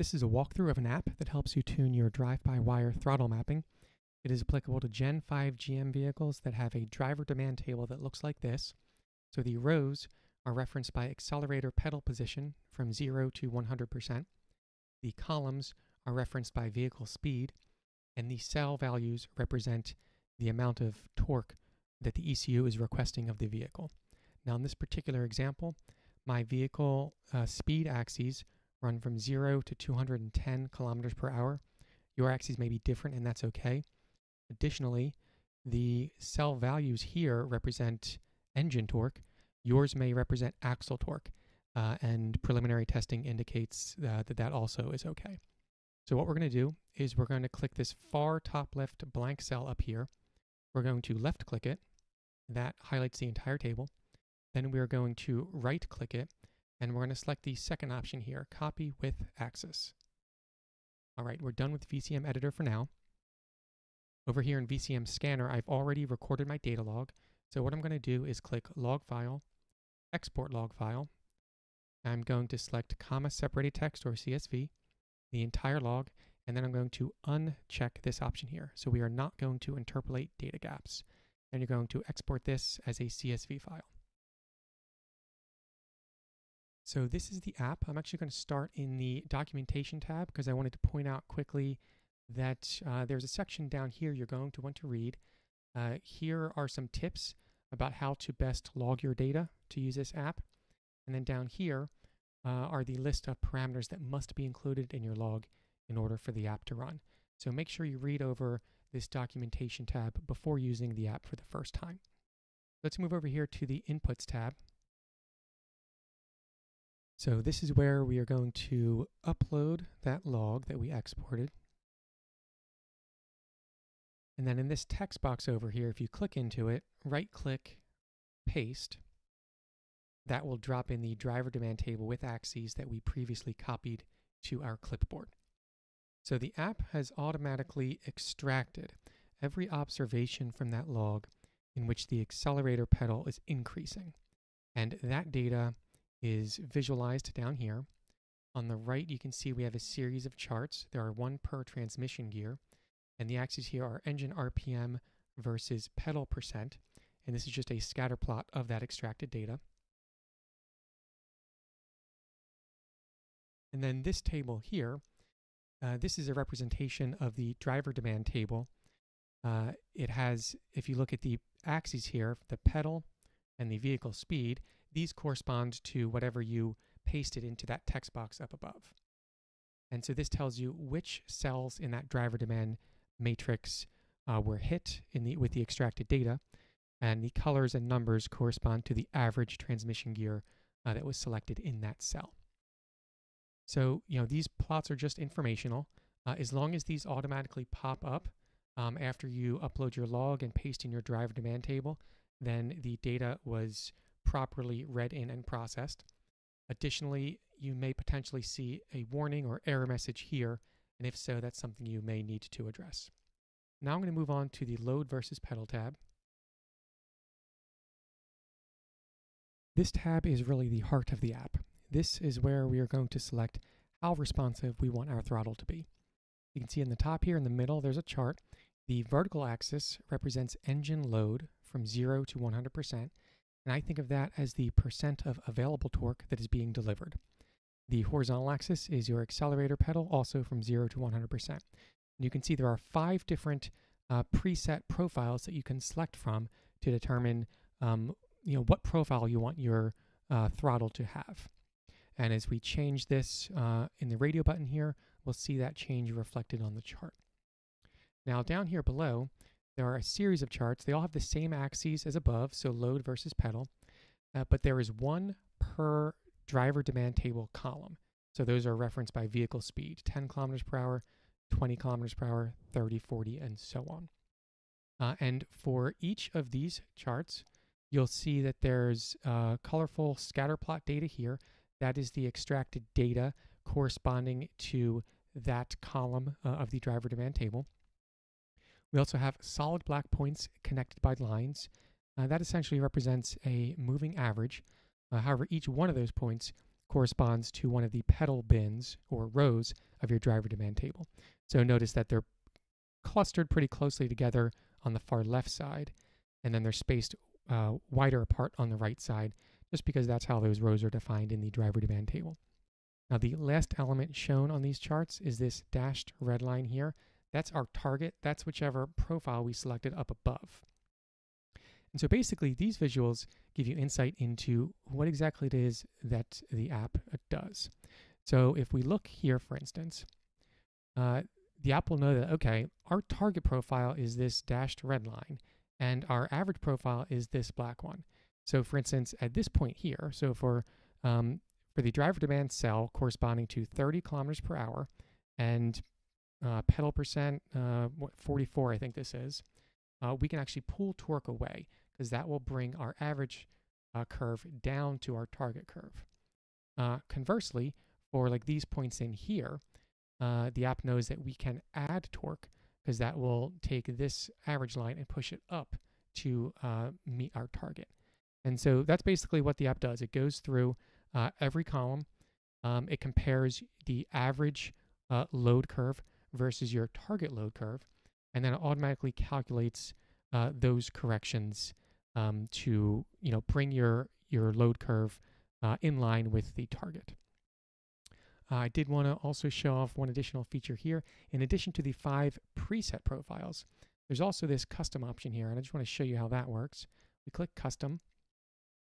This is a walkthrough of an app that helps you tune your drive-by-wire throttle mapping. It is applicable to Gen 5 GM vehicles that have a driver demand table that looks like this. So the rows are referenced by accelerator pedal position from 0 to 100%. The columns are referenced by vehicle speed, and the cell values represent the amount of torque that the ECU is requesting of the vehicle. Now, in this particular example, my vehicle uh, speed axes run from 0 to 210 kilometers per hour. Your axes may be different, and that's okay. Additionally, the cell values here represent engine torque. Yours may represent axle torque, uh, and preliminary testing indicates uh, that that also is okay. So what we're going to do is we're going to click this far top left blank cell up here. We're going to left click it. That highlights the entire table. Then we are going to right click it and we're going to select the second option here, copy with axis. All right, we're done with VCM editor for now. Over here in VCM scanner, I've already recorded my data log. So what I'm going to do is click log file, export log file. I'm going to select comma separated text or CSV, the entire log, and then I'm going to uncheck this option here. So we are not going to interpolate data gaps. And you're going to export this as a CSV file. So this is the app. I'm actually going to start in the documentation tab because I wanted to point out quickly that uh, there's a section down here you're going to want to read. Uh, here are some tips about how to best log your data to use this app. And then down here uh, are the list of parameters that must be included in your log in order for the app to run. So make sure you read over this documentation tab before using the app for the first time. Let's move over here to the Inputs tab. So this is where we are going to upload that log that we exported. And then in this text box over here, if you click into it, right click, paste, that will drop in the driver demand table with axes that we previously copied to our clipboard. So the app has automatically extracted every observation from that log in which the accelerator pedal is increasing. And that data is visualized down here. On the right, you can see we have a series of charts. There are one per transmission gear, and the axes here are engine RPM versus pedal percent, and this is just a scatter plot of that extracted data. And then this table here, uh, this is a representation of the driver demand table. Uh, it has, if you look at the axes here, the pedal and the vehicle speed, these correspond to whatever you pasted into that text box up above. And so this tells you which cells in that driver demand matrix uh, were hit in the, with the extracted data, and the colors and numbers correspond to the average transmission gear uh, that was selected in that cell. So, you know, these plots are just informational. Uh, as long as these automatically pop up um, after you upload your log and paste in your driver demand table, then the data was properly read in and processed. Additionally, you may potentially see a warning or error message here, and if so, that's something you may need to address. Now I'm going to move on to the Load versus Pedal tab. This tab is really the heart of the app. This is where we are going to select how responsive we want our throttle to be. You can see in the top here in the middle, there's a chart. The vertical axis represents engine load from 0 to 100%, and I think of that as the percent of available torque that is being delivered. The horizontal axis is your accelerator pedal, also from 0 to 100%. And you can see there are five different uh, preset profiles that you can select from to determine um, you know, what profile you want your uh, throttle to have. And as we change this uh, in the radio button here, we'll see that change reflected on the chart. Now down here below, there are a series of charts. They all have the same axes as above, so load versus pedal, uh, but there is one per driver demand table column. So those are referenced by vehicle speed, 10 kilometers per hour, 20 kilometers per hour, 30, 40, and so on. Uh, and for each of these charts, you'll see that there's uh, colorful scatter plot data here. That is the extracted data corresponding to that column uh, of the driver demand table. We also have solid black points connected by lines. Uh, that essentially represents a moving average. Uh, however, each one of those points corresponds to one of the pedal bins or rows of your driver demand table. So notice that they're clustered pretty closely together on the far left side, and then they're spaced uh, wider apart on the right side, just because that's how those rows are defined in the driver demand table. Now, the last element shown on these charts is this dashed red line here. That's our target. That's whichever profile we selected up above. And so basically, these visuals give you insight into what exactly it is that the app uh, does. So if we look here, for instance, uh, the app will know that, okay, our target profile is this dashed red line, and our average profile is this black one. So for instance, at this point here, so for, um, for the driver demand cell corresponding to 30 kilometers per hour and uh, pedal percent, uh, what, 44 I think this is, uh, we can actually pull torque away because that will bring our average uh, curve down to our target curve. Uh, conversely, for like these points in here, uh, the app knows that we can add torque because that will take this average line and push it up to meet our target. And so that's basically what the app does. It goes through every column. Um, it compares the average load curve versus your target load curve, and then it automatically calculates uh, those corrections um, to you know bring your your load curve uh, in line with the target. Uh, I did want to also show off one additional feature here. In addition to the five preset profiles, there's also this custom option here, and I just want to show you how that works. We click custom.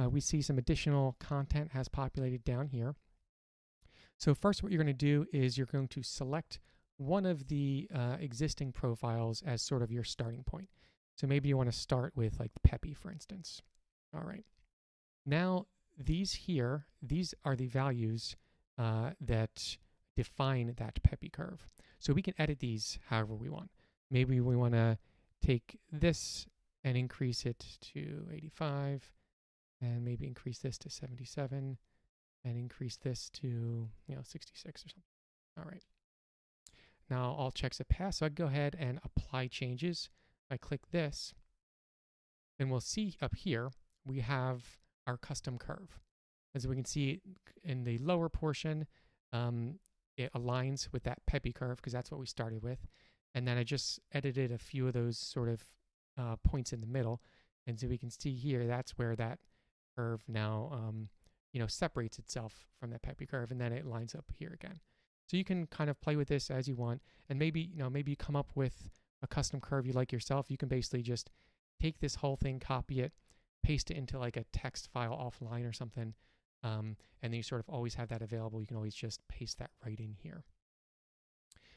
Uh, we see some additional content has populated down here. So first what you're going to do is you're going to select one of the uh, existing profiles as sort of your starting point. So maybe you want to start with like Peppy, for instance. All right. Now these here, these are the values uh, that define that Peppy curve. So we can edit these however we want. Maybe we want to take this and increase it to 85 and maybe increase this to 77 and increase this to, you know, 66 or something. All right. Now all checks have passed, so I go ahead and apply changes. I click this, and we'll see up here, we have our custom curve. As we can see in the lower portion, um, it aligns with that Peppy curve because that's what we started with. And then I just edited a few of those sort of uh, points in the middle. And so we can see here, that's where that curve now, um, you know, separates itself from that Peppy curve. And then it lines up here again. So you can kind of play with this as you want. And maybe, you know, maybe you come up with a custom curve you like yourself. You can basically just take this whole thing, copy it, paste it into like a text file offline or something, um, and then you sort of always have that available. You can always just paste that right in here.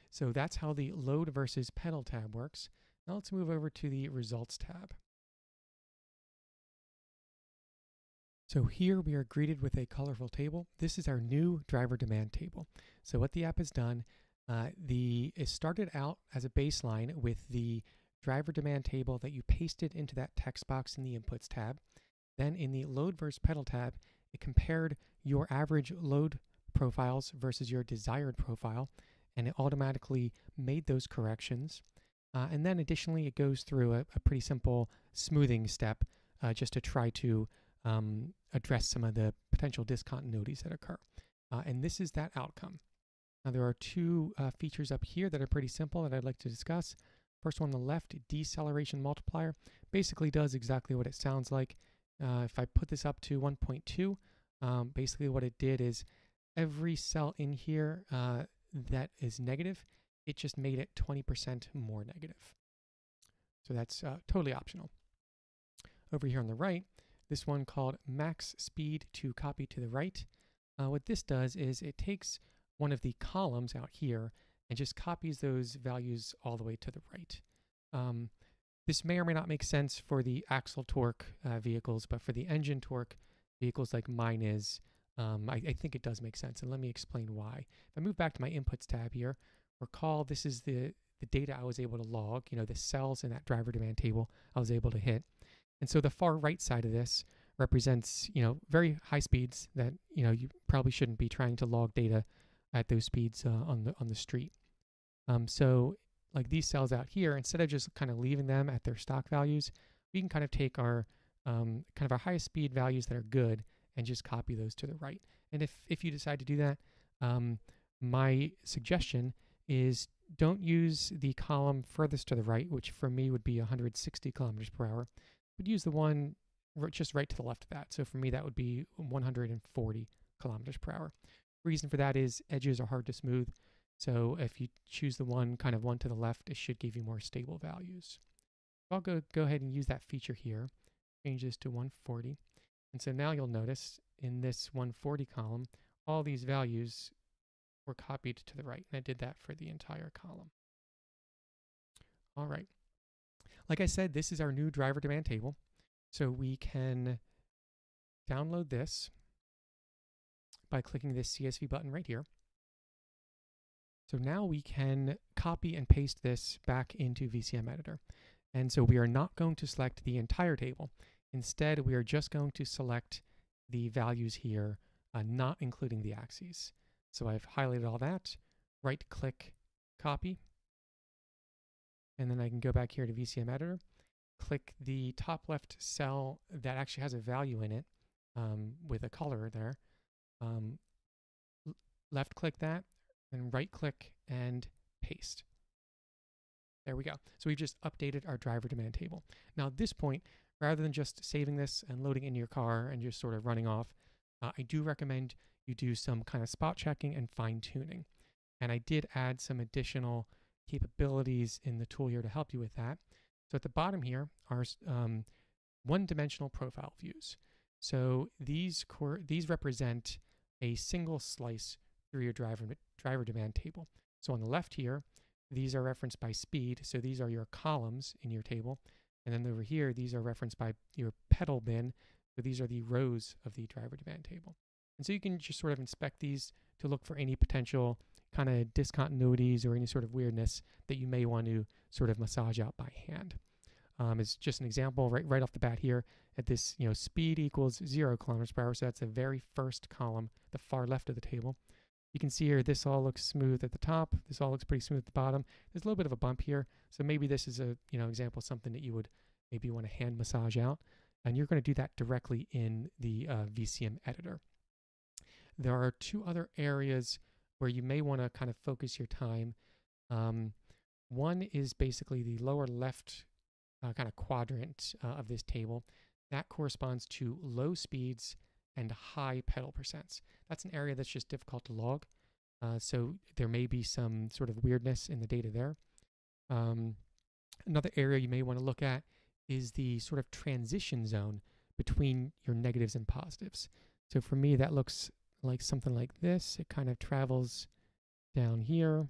So that's how the load versus pedal tab works. Now let's move over to the results tab. So here we are greeted with a colorful table. This is our new driver demand table. So what the app has done, uh, the it started out as a baseline with the driver demand table that you pasted into that text box in the inputs tab. Then in the load versus pedal tab, it compared your average load profiles versus your desired profile, and it automatically made those corrections. Uh, and then additionally, it goes through a, a pretty simple smoothing step uh, just to try to um, address some of the potential discontinuities that occur. Uh, and this is that outcome. Now, there are two uh, features up here that are pretty simple that I'd like to discuss. First one on the left, deceleration multiplier, basically does exactly what it sounds like. Uh, if I put this up to 1.2, um, basically what it did is every cell in here uh, that is negative, it just made it 20% more negative. So that's uh, totally optional. Over here on the right, this one called max speed to copy to the right. Uh, what this does is it takes one of the columns out here and just copies those values all the way to the right. Um, this may or may not make sense for the axle torque uh, vehicles, but for the engine torque vehicles like mine is, um, I, I, think it does make sense. And let me explain why. If I move back to my inputs tab here, recall this is the, the data I was able to log, you know, the cells in that driver demand table I was able to hit. And so the far right side of this represents, you know, very high speeds that, you know, you probably shouldn't be trying to log data at those speeds uh, on the on the street. Um, so like these cells out here, instead of just kind of leaving them at their stock values, we can kind of take our um, kind of our highest speed values that are good and just copy those to the right. And if, if you decide to do that, um, my suggestion is don't use the column furthest to the right, which for me would be 160 kilometers per hour, but use the one just right to the left of that. So for me, that would be 140 kilometers per hour. Reason for that is edges are hard to smooth. So if you choose the one kind of one to the left, it should give you more stable values. I'll go, go ahead and use that feature here. Change this to 140. And so now you'll notice in this 140 column, all these values were copied to the right. And I did that for the entire column. All right. Like I said, this is our new driver demand table. So we can download this by clicking this CSV button right here. So now we can copy and paste this back into VCM Editor. And so we are not going to select the entire table. Instead, we are just going to select the values here, uh, not including the axes. So I've highlighted all that, right click, copy, and then I can go back here to VCM Editor, click the top left cell that actually has a value in it um, with a color there, um, left click that, and right click and paste. There we go. So we've just updated our driver demand table. Now at this point, rather than just saving this and loading into your car and just sort of running off, uh, I do recommend you do some kind of spot checking and fine tuning. And I did add some additional capabilities in the tool here to help you with that. So at the bottom here are um, one-dimensional profile views. So these core, these represent a single slice through your driver driver demand table. So on the left here, these are referenced by speed. So these are your columns in your table. And then over here, these are referenced by your pedal bin. So these are the rows of the driver demand table. And so you can just sort of inspect these to look for any potential kind of discontinuities or any sort of weirdness that you may want to sort of massage out by hand. Um, it's just an example right, right off the bat here at this, you know, speed equals zero kilometers per hour. So that's the very first column, the far left of the table. You can see here, this all looks smooth at the top. This all looks pretty smooth at the bottom. There's a little bit of a bump here. So maybe this is a, you know, example something that you would maybe want to hand massage out. And you're going to do that directly in the uh, VCM editor. There are two other areas where you may want to kind of focus your time. Um, one is basically the lower left uh, kind of quadrant uh, of this table. That corresponds to low speeds and high pedal percents. That's an area that's just difficult to log. Uh, so there may be some sort of weirdness in the data there. Um, another area you may want to look at is the sort of transition zone between your negatives and positives. So for me, that looks like something like this. It kind of travels down here.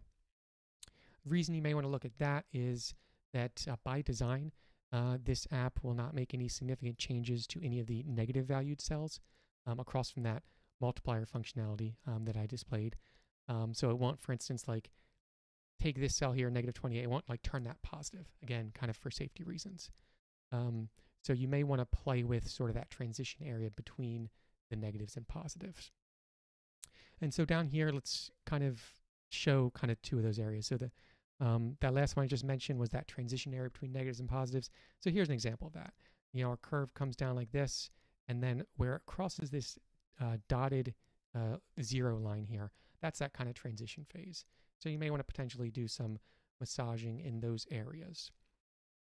The reason you may want to look at that is that uh, by design, uh, this app will not make any significant changes to any of the negative valued cells um, across from that multiplier functionality um, that I displayed. Um, so it won't, for instance, like take this cell here, negative 28, it won't like turn that positive, again, kind of for safety reasons. Um, so you may want to play with sort of that transition area between the negatives and positives. And so down here, let's kind of show kind of two of those areas. So the um, that last one I just mentioned was that transition area between negatives and positives. So here's an example of that. You know, our curve comes down like this, and then where it crosses this uh, dotted uh, zero line here, that's that kind of transition phase. So you may want to potentially do some massaging in those areas.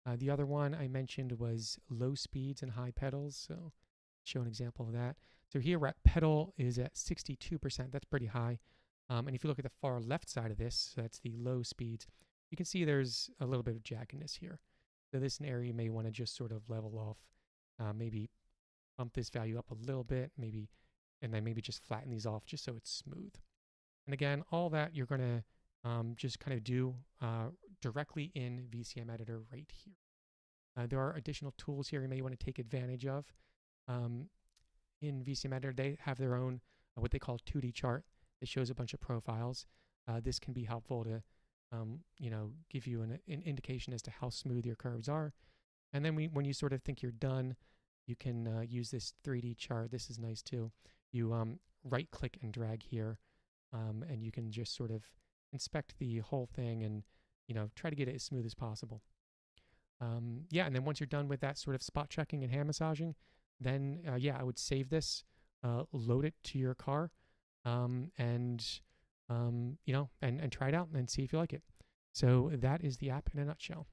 Uh, the other one I mentioned was low speeds and high pedals. So show an example of that. So here at pedal is at 62%. That's pretty high. Um, and if you look at the far left side of this, so that's the low speeds, you can see there's a little bit of jagginess here. So this an area you may want to just sort of level off, uh, maybe bump this value up a little bit, maybe, and then maybe just flatten these off just so it's smooth. And again, all that you're going to um, just kind of do uh, directly in VCM Editor right here. Uh, there are additional tools here you may want to take advantage of. Um, in VCM Editor, they have their own, uh, what they call 2D chart that shows a bunch of profiles. Uh, this can be helpful to, um, you know, give you an, an, indication as to how smooth your curves are. And then we, when you sort of think you're done, you can uh, use this 3D chart. This is nice too. You um, right click and drag here, um, and you can just sort of inspect the whole thing and, you know, try to get it as smooth as possible. Um, yeah, and then once you're done with that sort of spot checking and hand massaging, then uh, yeah, I would save this, uh, load it to your car, um, and um, you know, and and try it out and see if you like it. So that is the app in a nutshell.